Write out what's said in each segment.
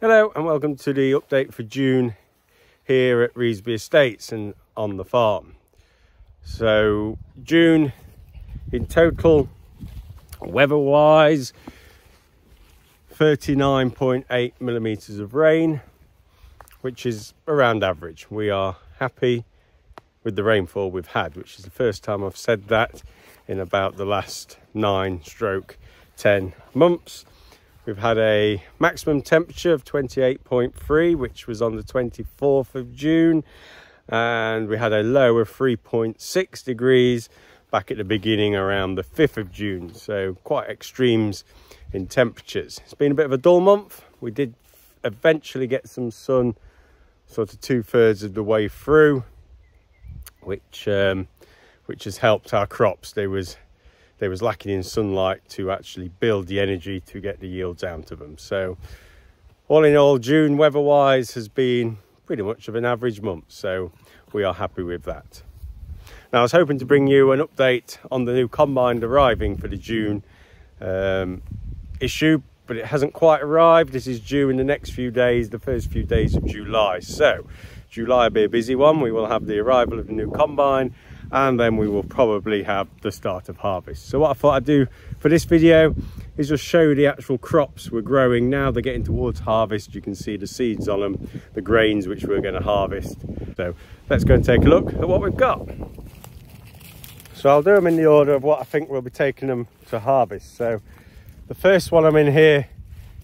Hello and welcome to the update for June here at Revesby Estates and on the farm. So June in total, weather-wise, 39.8 millimetres of rain, which is around average. We are happy with the rainfall we've had, which is the first time I've said that in about the last nine stroke 10 months. We've had a maximum temperature of 28.3, which was on the 24th of June. And we had a low of 3.6 degrees back at the beginning around the 5th of June. So quite extremes in temperatures. It's been a bit of a dull month. We did eventually get some sun sort of two thirds of the way through, which um, which has helped our crops. There was they was lacking in sunlight to actually build the energy to get the yields out of them. So all in all, June weather-wise has been pretty much of an average month. So we are happy with that. Now I was hoping to bring you an update on the new combine arriving for the June um, issue, but it hasn't quite arrived. This is due in the next few days, the first few days of July. So July will be a busy one. We will have the arrival of the new combine and then we will probably have the start of harvest. So what I thought I'd do for this video is just show the actual crops we're growing now they're getting towards harvest. You can see the seeds on them, the grains which we're going to harvest. So let's go and take a look at what we've got. So I'll do them in the order of what I think we'll be taking them to harvest. So the first one I'm in here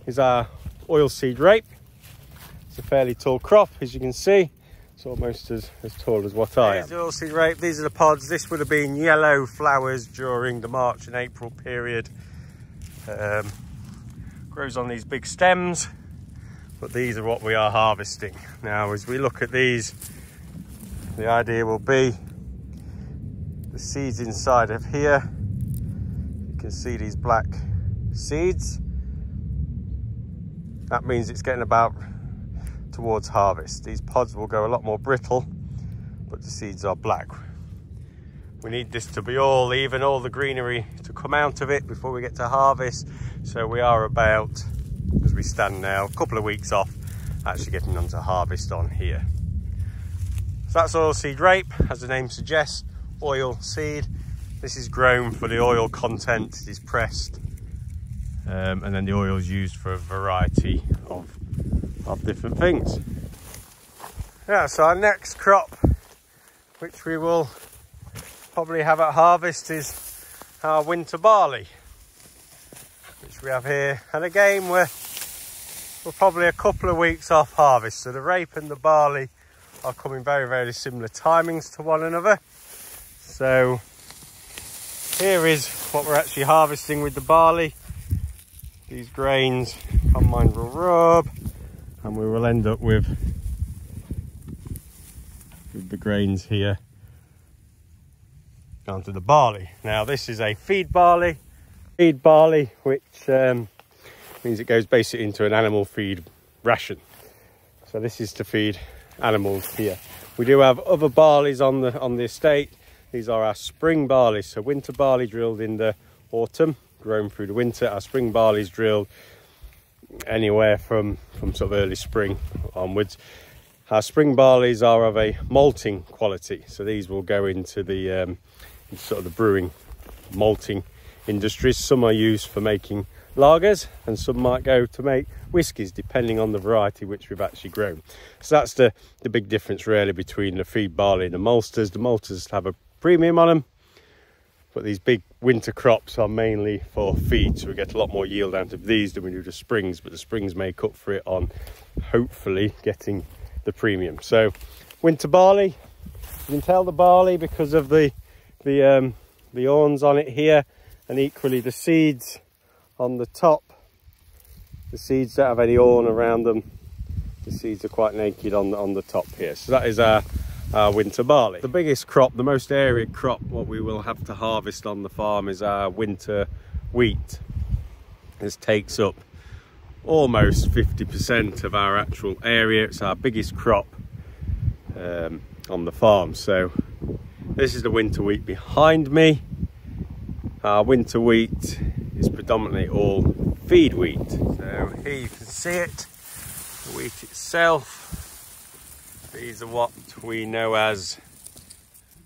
is our oilseed rape. It's a fairly tall crop as you can see. Almost as, as tall as what I am. There's the oilseed rape. These are the pods. This would have been yellow flowers during the March and April period. Um, grows on these big stems, but these are what we are harvesting. Now, as we look at these, the idea will be the seeds inside of here. You can see these black seeds. That means it's getting about towards harvest. These pods will go a lot more brittle, but the seeds are black. We need this to be all even, all the greenery to come out of it before we get to harvest. So we are about, as we stand now, a couple of weeks off actually getting onto harvest on here. So that's oil seed rape, as the name suggests, oil seed. This is grown for the oil content, it is pressed, um, and then the oil is used for a variety of of different things. Yeah, so our next crop, which we will probably have at harvest is our winter barley, which we have here. And again, we're, we're probably a couple of weeks off harvest. So the rape and the barley are coming very, very similar timings to one another. So here is what we're actually harvesting with the barley. These grains, combine will rub, and we will end up with, with the grains here down to the barley. Now this is a feed barley, feed barley which um, means it goes basically into an animal feed ration. So this is to feed animals here. We do have other barleys on the on the estate. These are our spring barley, so winter barley drilled in the autumn, grown through the winter. Our spring barley is drilled anywhere from, from sort of early spring onwards. Our spring barleys are of a malting quality, so these will go into the um, sort of the brewing malting industries. Some are used for making lagers and some might go to make whiskies depending on the variety which we've actually grown. So that's the, the big difference really between the feed barley and the maltsters. The maltsters have a premium on them but these big winter crops are mainly for feed so we get a lot more yield out of these than we do the springs but the springs make up for it on hopefully getting the premium. So winter barley you can tell the barley because of the the um the awns on it here and equally the seeds on the top. The seeds don't have any awn around them. The seeds are quite naked on on the top here. So that is our our winter barley. The biggest crop, the most arid crop, what we will have to harvest on the farm is our winter wheat. This takes up almost 50% of our actual area. It's our biggest crop um, on the farm. So this is the winter wheat behind me. Our winter wheat is predominantly all feed wheat. So here you can see it. The wheat itself, these are what we know as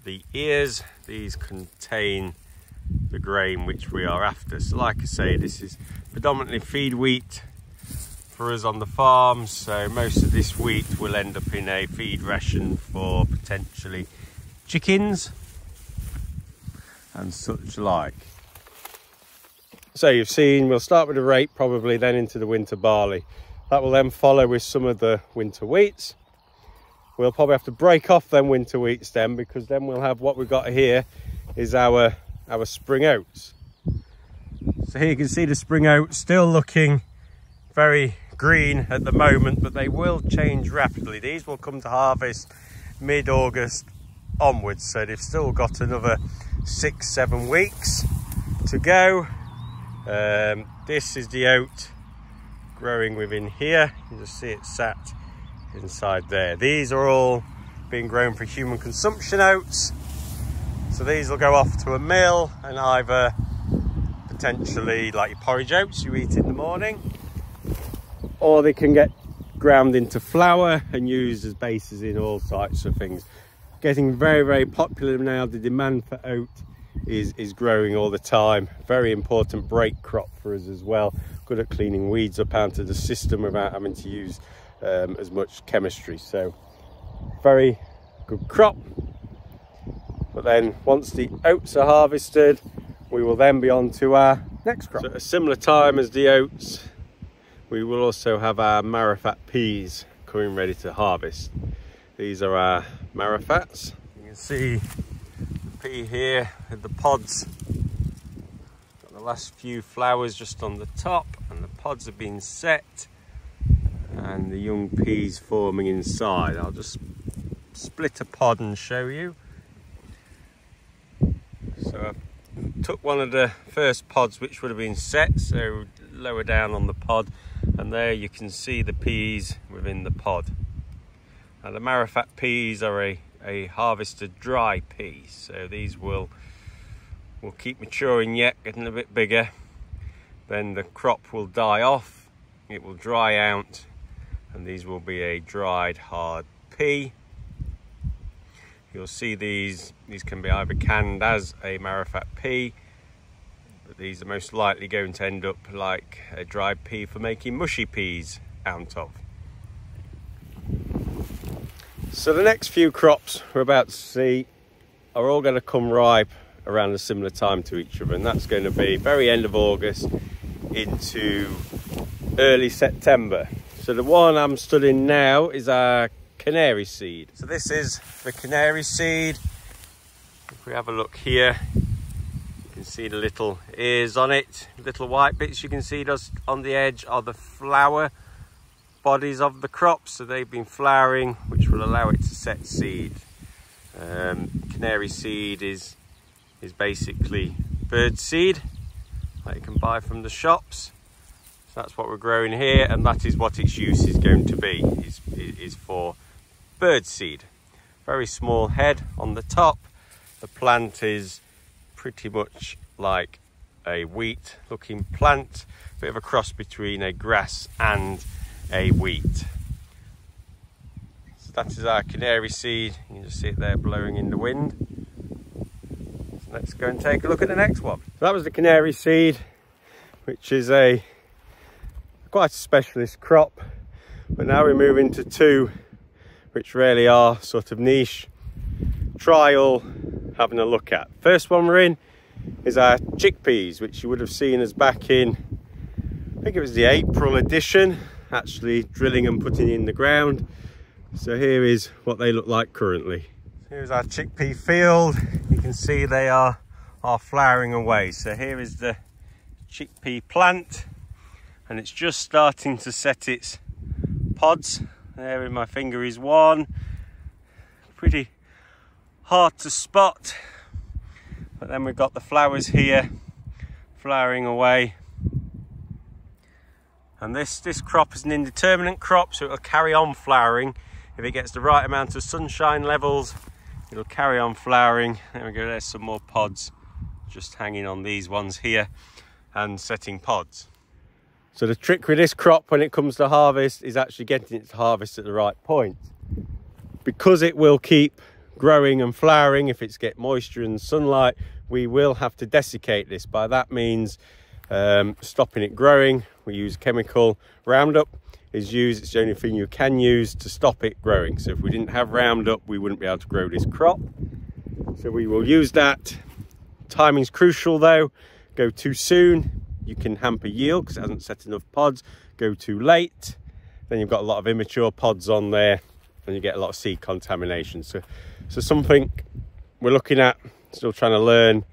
the ears. These contain the grain which we are after. So like I say, this is predominantly feed wheat for us on the farm. So most of this wheat will end up in a feed ration for potentially chickens and such like. So you've seen, we'll start with the rape probably, then into the winter barley. That will then follow with some of the winter wheats. We'll probably have to break off them winter wheats then because then we'll have what we've got here is our, our spring oats. So here you can see the spring oats still looking very green at the moment, but they will change rapidly. These will come to harvest mid-August onwards. So they've still got another six, seven weeks to go. Um, this is the oat growing within here. You can just see it sat inside there. These are all being grown for human consumption oats. So these will go off to a mill and either potentially like your porridge oats you eat in the morning, or they can get ground into flour and used as bases in all sorts of things getting very, very popular now. The demand for oat is, is growing all the time. Very important break crop for us as well. Good at cleaning weeds up out of the system without having to use um, as much chemistry. So very good crop. But then once the oats are harvested, we will then be on to our next crop. So at a similar time as the oats, we will also have our marrowfat peas coming ready to harvest. These are our marrowfats. You can see the pea here with the pods. Got the last few flowers just on the top and the pods have been set and the young peas forming inside. I'll just split a pod and show you. So I took one of the first pods which would have been set, so lower down on the pod, and there you can see the peas within the pod. Now the marrowfat peas are a, a harvested dry pea, so these will will keep maturing yet, getting a bit bigger. Then the crop will die off, it will dry out, and these will be a dried hard pea. You'll see these, these can be either canned as a marrowfat pea, but these are most likely going to end up like a dried pea for making mushy peas out of. So the next few crops we're about to see are all going to come ripe around a similar time to each other and that's going to be very end of August into early September. So the one I'm studying now is our canary seed. So this is the canary seed. If we have a look here, you can see the little ears on it, little white bits you can see just on the edge are the flower bodies of the crops so they've been flowering which will allow it to set seed um, canary seed is is basically bird seed that you can buy from the shops that's what we're growing here and that is what its use is going to be is, is for bird seed very small head on the top the plant is pretty much like a wheat looking plant bit of a cross between a grass and a wheat. So that is our canary seed. You can just see it there blowing in the wind. So let's go and take a look at the next one. So that was the canary seed, which is a quite a specialist crop. But now we move into two, which really are sort of niche trial having a look at. First one we're in is our chickpeas, which you would have seen us back in, I think it was the April edition actually drilling and putting in the ground. So here is what they look like currently. Here's our chickpea field. You can see they are, are flowering away. So here is the chickpea plant and it's just starting to set its pods. There in my finger is one. Pretty hard to spot. But then we've got the flowers here flowering away and this, this crop is an indeterminate crop, so it'll carry on flowering. If it gets the right amount of sunshine levels, it'll carry on flowering. There we go, there's some more pods just hanging on these ones here and setting pods. So the trick with this crop when it comes to harvest is actually getting it to harvest at the right point. Because it will keep growing and flowering if it's get moisture and sunlight, we will have to desiccate this. By that means um, stopping it growing. We use chemical Roundup is used. It's the only thing you can use to stop it growing. So if we didn't have Roundup, we wouldn't be able to grow this crop. So we will use that. Timing's crucial though. Go too soon, you can hamper yield because it hasn't set enough pods. Go too late, then you've got a lot of immature pods on there and you get a lot of seed contamination. So, so something we're looking at, still trying to learn.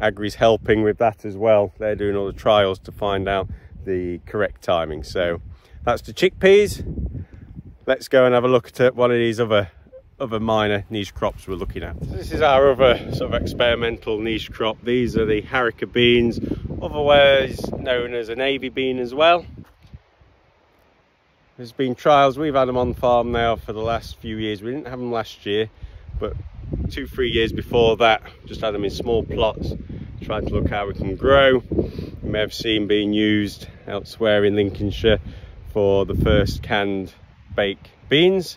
Agrii's helping with that as well. They're doing all the trials to find out the correct timing. So that's the chickpeas. Let's go and have a look at one of these other other minor niche crops we're looking at. This is our other sort of experimental niche crop. These are the haricot beans, otherwise known as a navy bean as well. There's been trials, we've had them on farm now for the last few years. We didn't have them last year, but two, three years before that, just had them in small plots, trying to look how we can grow. You may have seen being used elsewhere in Lincolnshire for the first canned baked beans.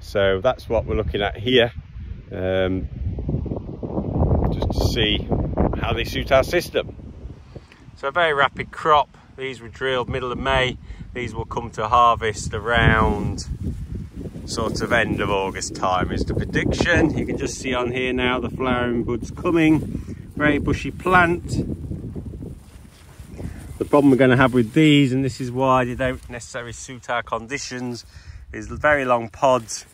So that's what we're looking at here, um, just to see how they suit our system. So a very rapid crop. These were drilled middle of May. These will come to harvest around sort of end of August time is the prediction. You can just see on here now the flowering buds coming. Very bushy plant. The problem we're going to have with these, and this is why they don't necessarily suit our conditions, is very long pods.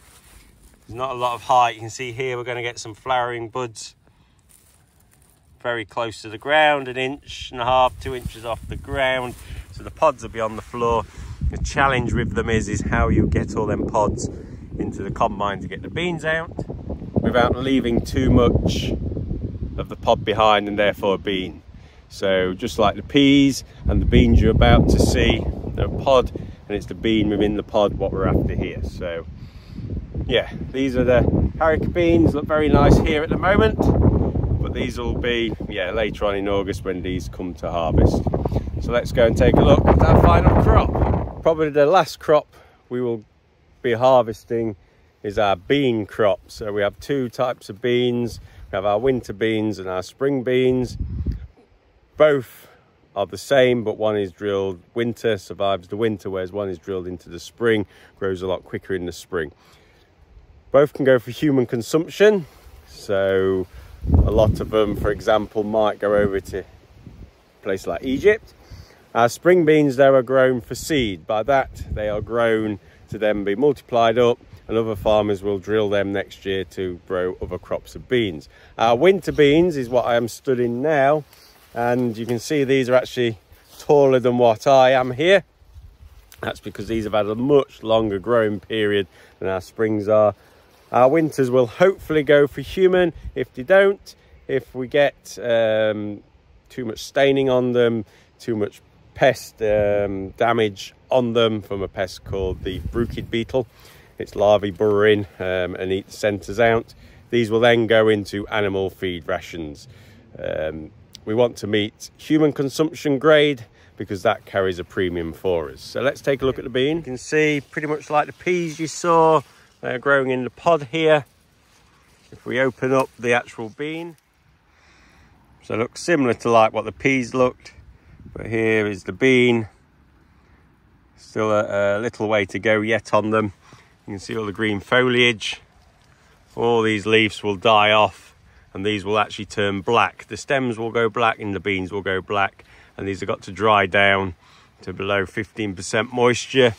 There's not a lot of height. You can see here we're going to get some flowering buds very close to the ground, an inch and a half, two inches off the ground. So the pods will be on the floor. The challenge with them is, is how you get all them pods into the combine to get the beans out without leaving too much of the pod behind and therefore a bean. So just like the peas and the beans you're about to see, a pod and it's the bean within the pod what we're after here. So yeah, these are the haricot beans, look very nice here at the moment, but these will be, yeah, later on in August when these come to harvest. So let's go and take a look at our final crop. Probably the last crop we will be harvesting is our bean crop. So we have two types of beans. We have our winter beans and our spring beans. Both are the same, but one is drilled winter, survives the winter, whereas one is drilled into the spring, grows a lot quicker in the spring. Both can go for human consumption. So a lot of them, for example, might go over to a place like Egypt. Our spring beans, though, are grown for seed. By that, they are grown to then be multiplied up and other farmers will drill them next year to grow other crops of beans. Our winter beans is what I am stood in now and you can see these are actually taller than what I am here that's because these have had a much longer growing period than our springs are our winters will hopefully go for human if they don't if we get um, too much staining on them too much pest um, damage on them from a pest called the bruchid beetle its larvae burrow in um, and eat centres out these will then go into animal feed rations um, we want to meet human consumption grade because that carries a premium for us. So let's take a look at the bean. You can see pretty much like the peas you saw, they're growing in the pod here. If we open up the actual bean, so it looks similar to like what the peas looked, but here is the bean. Still a, a little way to go yet on them. You can see all the green foliage. All these leaves will die off and these will actually turn black. The stems will go black and the beans will go black and these have got to dry down to below 15% moisture.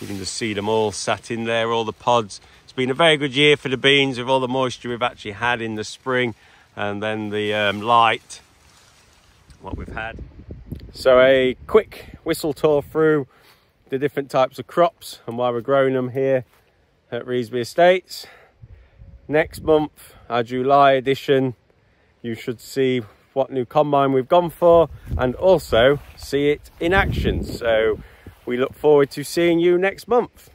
You can just see them all sat in there, all the pods. It's been a very good year for the beans with all the moisture we've actually had in the spring and then the um, light, what we've had. So a quick whistle tour through the different types of crops and why we're growing them here at Revesby Estates. Next month, our July edition, you should see what new combine we've gone for and also see it in action. So we look forward to seeing you next month.